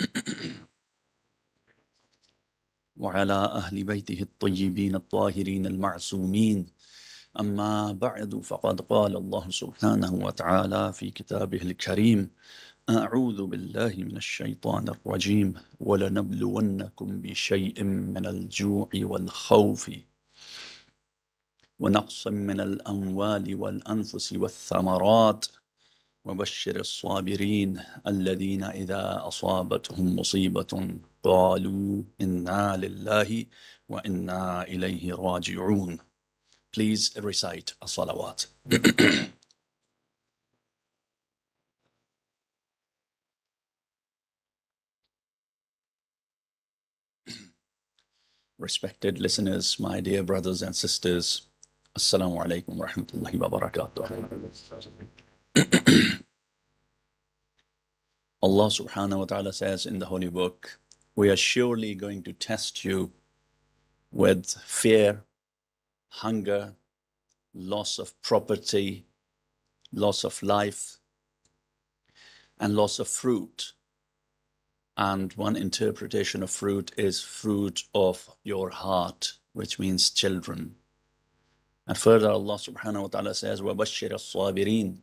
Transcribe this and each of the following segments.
وعلى أهل بيته الطيبين الطاهرين المعصومين. أما بعد فقد قال الله سبحانه وتعالى في كتابه الكريم أعوذ بالله من الشيطان الرجيم ولنبلونكم بشيء من الجوع والخوف ونقص من الأموال والأنفس والثمرات. وبشر الصابرين الذين إذا أصابتهم مصيبة قالوا إنا لله وإنا إليه راجعون Please recite a salawat. Respected listeners, my dear brothers and sisters, Assalamu alaikum wa rahmatullahi wa barakatuh. Allah subhanahu wa ta'ala says in the Holy Book, We are surely going to test you with fear, hunger, loss of property, loss of life, and loss of fruit. And one interpretation of fruit is fruit of your heart, which means children. And further, Allah subhanahu wa ta'ala says, وَبَشِّرَ الصَّابِرِينَ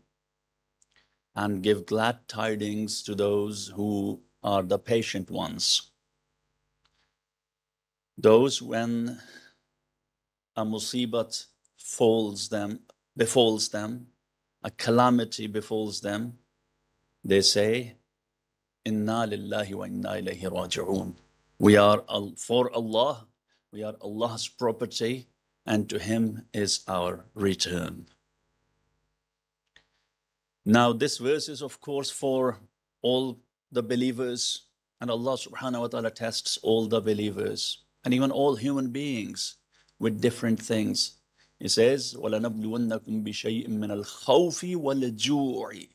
and give glad tidings to those who are the patient ones. Those when a musibat falls them, befalls them, a calamity befalls them, they say, Inna lillahi wa inna ilayhi raji'un. We are for Allah, we are Allah's property, and to Him is our return. Now, this verse is, of course, for all the believers, and Allah subhanahu wa ta'ala tests all the believers and even all human beings with different things. He says, وَلَنَبْلُوَنَّكُمْ بِشَيْءٍ مِّنَ الْخَوْفِ وَالْجُوعِ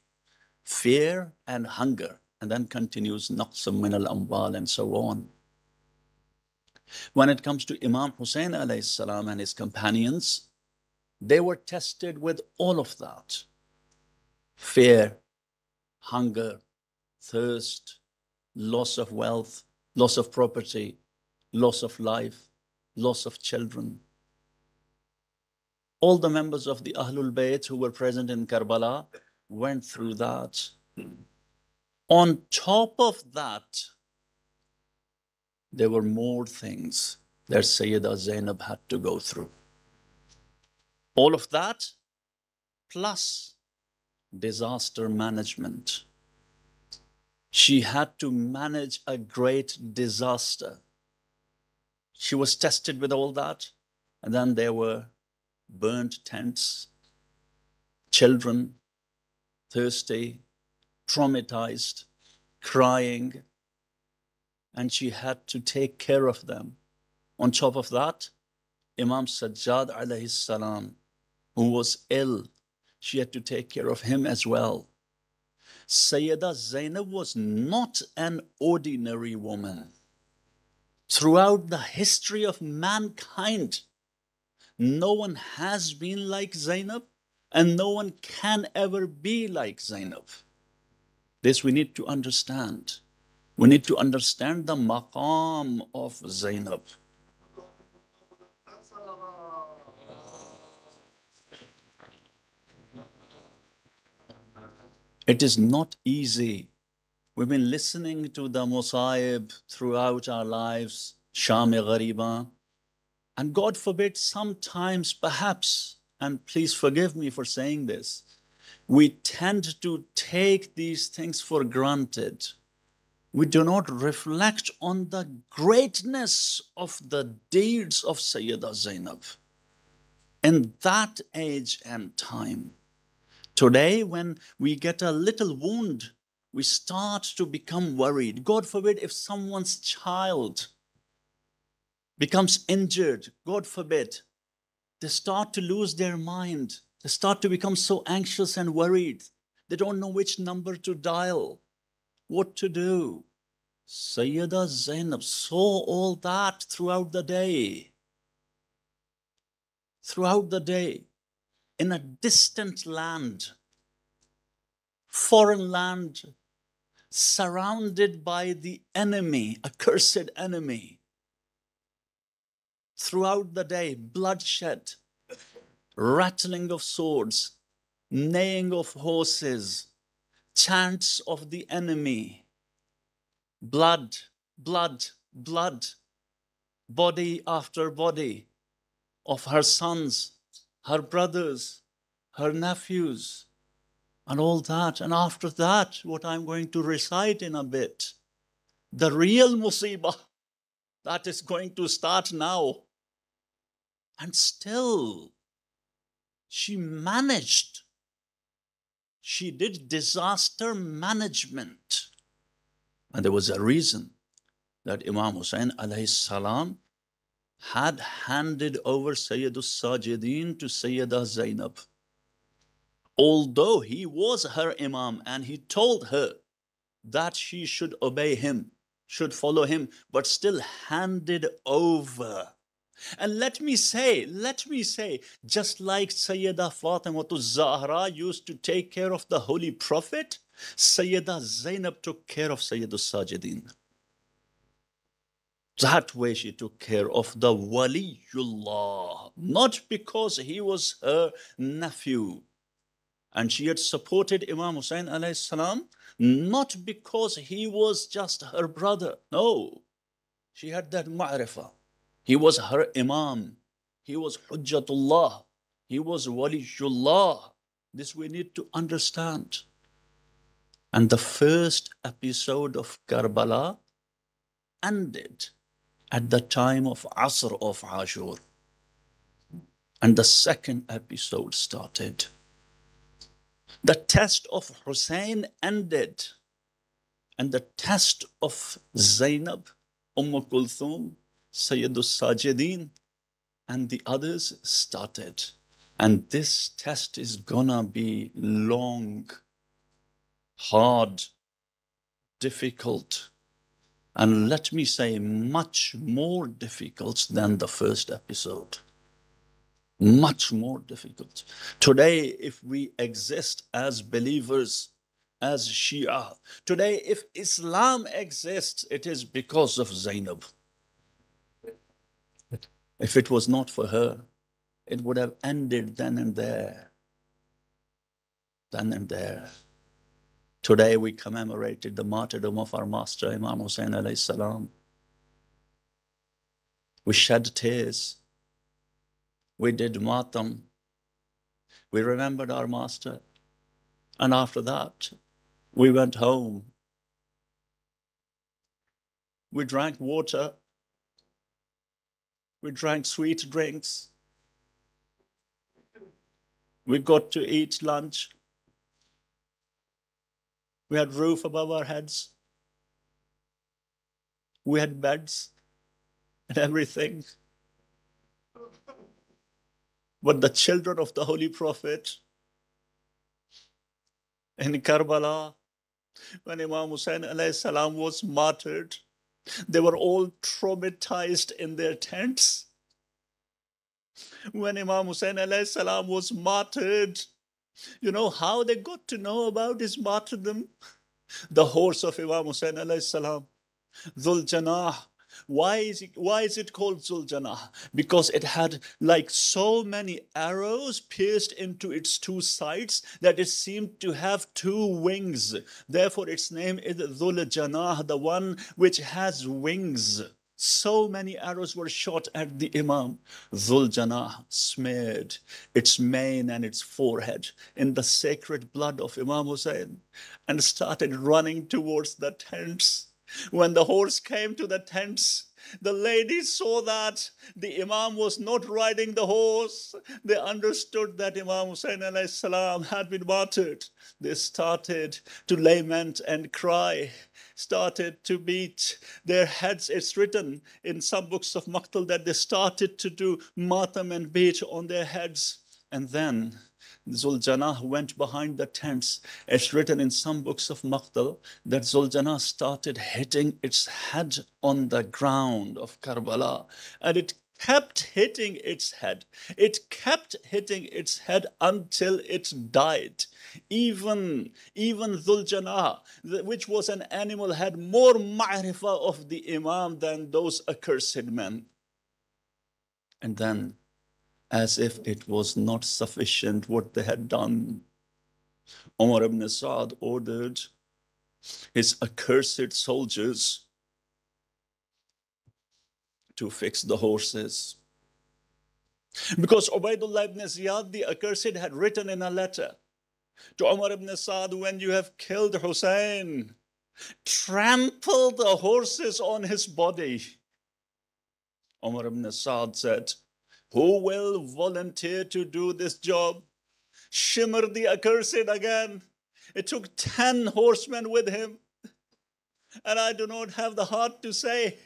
Fear and hunger and then continues naqsam min al-ambal and so on. When it comes to Imam Hussein alayhi salam and his companions, they were tested with all of that. Fear, hunger, thirst, loss of wealth, loss of property, loss of life, loss of children. All the members of the Ahlul Bayt who were present in Karbala went through that. On top of that, there were more things that Sayyida Zainab had to go through. All of that, plus disaster management. She had to manage a great disaster. She was tested with all that, and then there were burnt tents, children, thirsty, traumatized, crying, and she had to take care of them. On top of that, Imam Sajjad who was ill, she had to take care of him as well. Sayyida Zainab was not an ordinary woman. Throughout the history of mankind, no one has been like Zainab, and no one can ever be like Zainab. This we need to understand. We need to understand the maqam of Zainab. It is not easy. We've been listening to the Musaib throughout our lives, Sham-e-Ghareeban. And God forbid, sometimes, perhaps, and please forgive me for saying this, we tend to take these things for granted. We do not reflect on the greatness of the deeds of Sayyida Zainab in that age and time. Today, when we get a little wound, we start to become worried. God forbid if someone's child becomes injured, God forbid, they start to lose their mind. They start to become so anxious and worried. They don't know which number to dial, what to do. Sayyida Zainab saw all that throughout the day. Throughout the day, in a distant land, foreign land, surrounded by the enemy, accursed enemy. Throughout the day, bloodshed, rattling of swords, neighing of horses, chants of the enemy, blood, blood, blood, body after body of her sons, her brothers, her nephews, and all that. And after that, what I'm going to recite in a bit, the real musibah that is going to start now. And still, she managed. She did disaster management. And there was a reason that Imam Hussein alayhi salam had handed over Sayyidus Sajidin to Sayyidah Zainab although he was her imam and he told her that she should obey him, should follow him, but still handed over. And let me say, let me say, just like Sayyidah Fatima tuz Zahra used to take care of the Holy Prophet, Sayyidah Zainab took care of Sayyidus Sajidin. That way she took care of the Waliullah, not because he was her nephew, and she had supported Imam Hussein alayhi salam not because he was just her brother. No. She had that ma'rifah. He was her Imam. He was Hujjatullah. He was Waliullah. This we need to understand. And the first episode of Karbala ended at the time of Asr of Ashur. And the second episode started. The test of Hussein ended, and the test of Zainab, Umm Kulthum, Sayyidus Sajidin, and the others started. And this test is gonna be long, hard, difficult, and let me say, much more difficult than the first episode much more difficult. Today, if we exist as believers, as Shia, today, if Islam exists, it is because of Zainab. If it was not for her, it would have ended then and there. Then and there. Today we commemorated the martyrdom of our master Imam Hussein alayhi salam. We shed tears we did matam. We remembered our master. And after that, we went home. We drank water. We drank sweet drinks. We got to eat lunch. We had roof above our heads. We had beds and everything. But the children of the Holy Prophet in Karbala, when Imam Hussein salam was martyred, they were all traumatized in their tents. When Imam Hussein salam was martyred, you know how they got to know about his martyrdom? The horse of Imam Hussein alayhi salam, Dhul Janah, why is it, why is it called Zuljanah? Because it had like so many arrows pierced into its two sides that it seemed to have two wings. Therefore, its name is Zuljanah, the one which has wings. So many arrows were shot at the Imam. Zuljanah smeared its mane and its forehead in the sacred blood of Imam Hussein and started running towards the tents when the horse came to the tents, the ladies saw that the Imam was not riding the horse. They understood that Imam Hussein salam had been martyred. They started to lament and cry, started to beat their heads. It's written in some books of Maktal that they started to do matam and beat on their heads. And then Zuljanah went behind the tents. It's written in some books of Maktal that Zuljanah started hitting its head on the ground of Karbala and it kept hitting its head. It kept hitting its head until it died. Even, even Dhul which was an animal, had more ma'rifah of the Imam than those accursed men. And then, as if it was not sufficient what they had done, Omar ibn Sa'd ordered his accursed soldiers to fix the horses. Because Ubaidullah ibn Ziyad, the accursed, had written in a letter to Omar ibn Sa'd, when you have killed Hussein, trample the horses on his body. Omar ibn Sa'd said, Who will volunteer to do this job? Shimr the accursed again. It took 10 horsemen with him. And I do not have the heart to say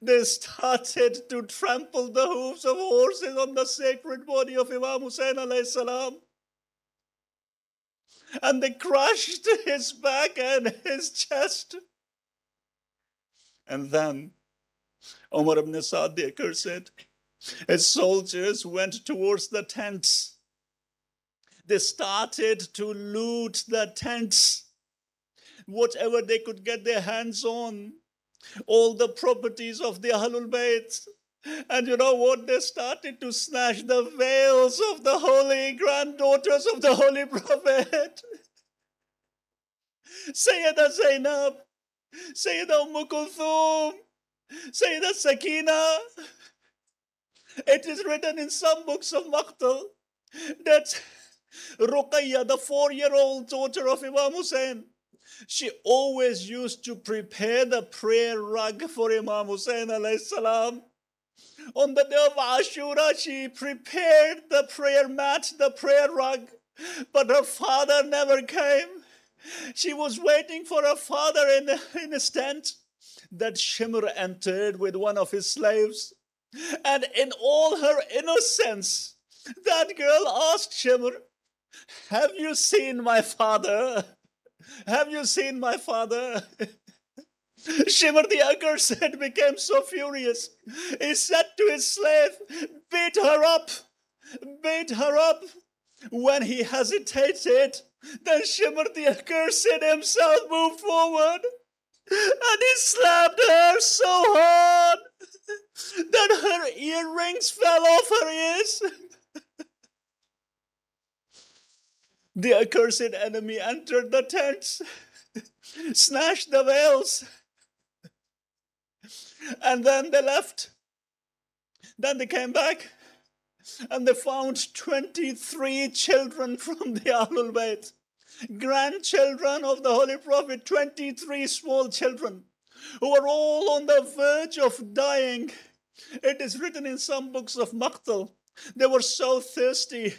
they started to trample the hooves of horses on the sacred body of Imam Hussein alayhi salam. And they crushed his back and his chest. And then Omar ibn Sa'd the accursed, his soldiers went towards the tents. They started to loot the tents, whatever they could get their hands on all the properties of the Ahlul Bayt. And you know what? They started to snatch the veils of the holy granddaughters of the Holy Prophet. Sayyida Zainab, Sayyida Umm Kulthum, Sakina. It is written in some books of Maqtal that Ruqayya, the four year old daughter of Imam Hussein, she always used to prepare the prayer rug for Imam Hussein salam. On the day of Ashura, she prepared the prayer mat, the prayer rug, but her father never came. She was waiting for her father in, in a tent. That Shimr entered with one of his slaves, and in all her innocence, that girl asked Shimr, Have you seen my father? Have you seen my father? Shimr the accursed became so furious. He said to his slave, Beat her up, beat her up. When he hesitated, then Shimr the accursed himself moved forward and he slapped her so hard that her earrings fell off her ears. The accursed enemy entered the tents, snatched the veils, and then they left. Then they came back and they found 23 children from the Ahlul Bayt, grandchildren of the Holy Prophet, 23 small children who were all on the verge of dying. It is written in some books of Maqtal they were so thirsty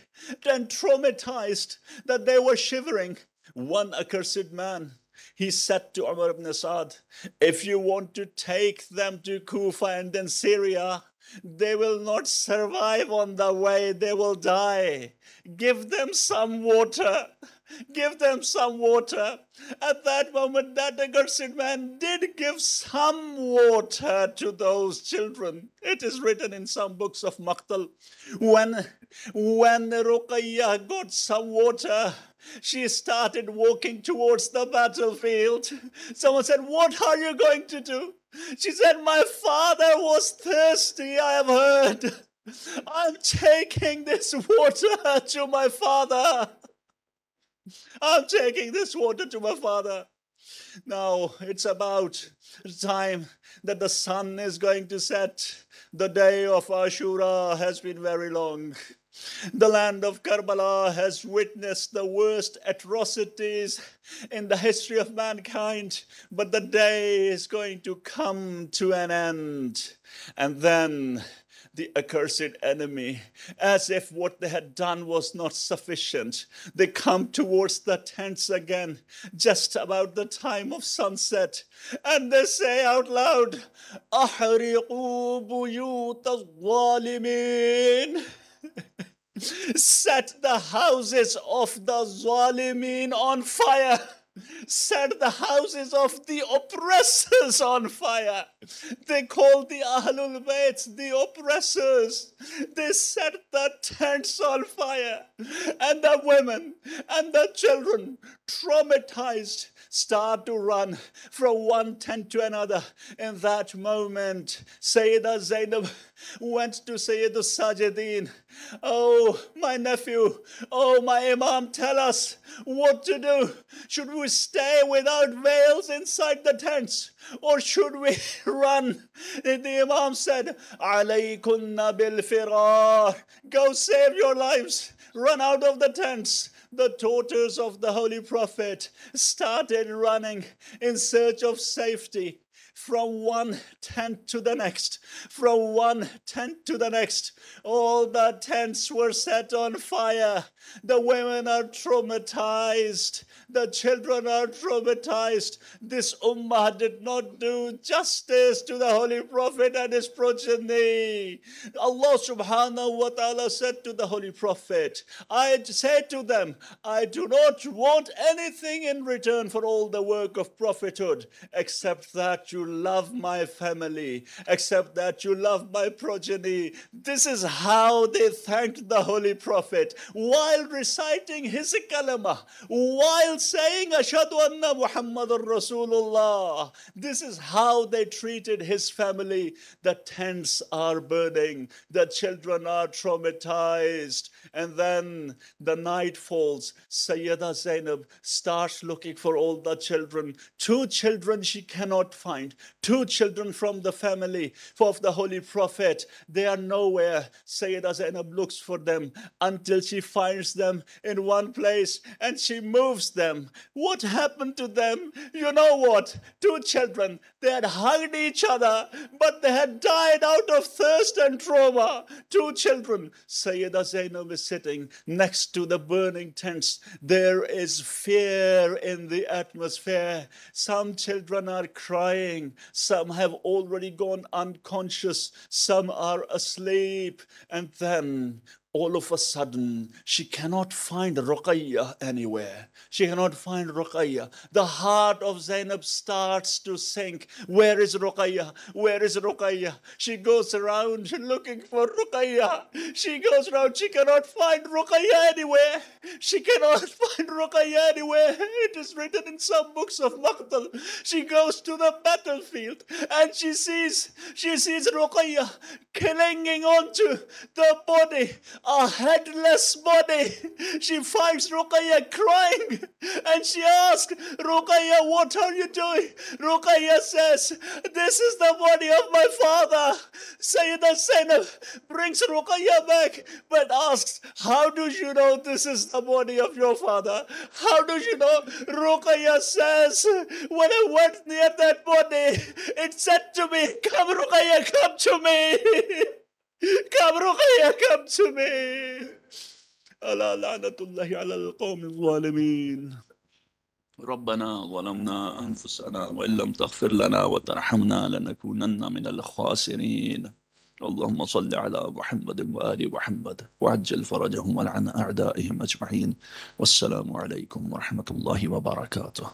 and traumatized that they were shivering. One accursed man, he said to Umar ibn Sa'd, if you want to take them to Kufa and then Syria, they will not survive on the way, they will die. Give them some water. Give them some water. At that moment, that accursed man did give some water to those children. It is written in some books of Maqtal. When, when Ruqayyah got some water, she started walking towards the battlefield. Someone said, What are you going to do? She said, My father was thirsty, I have heard. I'm taking this water to my father. I'm taking this water to my father. Now it's about time that the sun is going to set. The day of Ashura has been very long. The land of Karbala has witnessed the worst atrocities in the history of mankind, but the day is going to come to an end. And then the accursed enemy, as if what they had done was not sufficient. They come towards the tents again, just about the time of sunset, and they say out loud, Set the houses of the Zalimin on fire. Set the houses of the oppressors on fire. They called the Ahlul Bayt the oppressors. They set the tents on fire. And the women and the children, traumatized, start to run from one tent to another. In that moment, Sayyidah Zainab went to Sayyid Sajidin. Oh, my nephew, oh, my Imam, tell us what to do. Should we stay without veils inside the tents or should we run? The Imam said, Alaykunna bil firar. Go save your lives. Run out of the tents the daughters of the Holy Prophet started running in search of safety from one tent to the next, from one tent to the next. All the tents were set on fire. The women are traumatized. The children are traumatized. This ummah did not do justice to the Holy Prophet and his progeny. Allah subhanahu wa ta'ala said to the Holy Prophet, I said to them, I do not want anything in return for all the work of prophethood except that you love my family, except that you love my progeny. This is how they thanked the Holy Prophet while reciting his kalama, while saying Ashadu anna Muhammadur Rasulullah. This is how they treated his family. The tents are burning, the children are traumatized, and then the night falls. Sayyida Zainab starts looking for all the children. Two children she cannot find. Two children from the family of the Holy Prophet. They are nowhere. Sayyida Zainab looks for them until she finds them in one place and she moves them. What happened to them? You know what? Two children. They had hugged each other, but they had died out of thirst and trauma. Two children. Sayyida Zainab is sitting next to the burning tents. There is fear in the atmosphere. Some children are crying. Some have already gone unconscious. Some are asleep. And then all of a sudden, she cannot find Ruqayya anywhere. She cannot find Ruqayya. The heart of Zainab starts to sink. Where is Ruqayya? Where is Ruqayya? She goes around looking for Ruqayya. She goes around, she cannot find Ruqayya anywhere. She cannot find Ruqayya anywhere. It is written in some books of Maqtal. She goes to the battlefield and she sees, she sees Ruqayya clinging onto the body a headless body. She finds Ruqayya crying and she asks, Ruqayya, what are you doing? Ruqayya says, This is the body of my father. Sayyidina Zainab brings Ruqayya back but asks, How do you know this is the body of your father? How do you know? Ruqayya says, When I went near that body, it said to me, Come, Ruqayya, come to me. Come to me. ألا لعنة الله على القوم الظالمين. ربنا ظلمنا أنفسنا وإن لم تغفر لنا وترحمنا لنكونن من الخاسرين. اللهم صل على محمد وآل محمد وعجل فرجهم ولعن أعدائهم أجمعين. والسلام عليكم ورحمة الله وبركاته.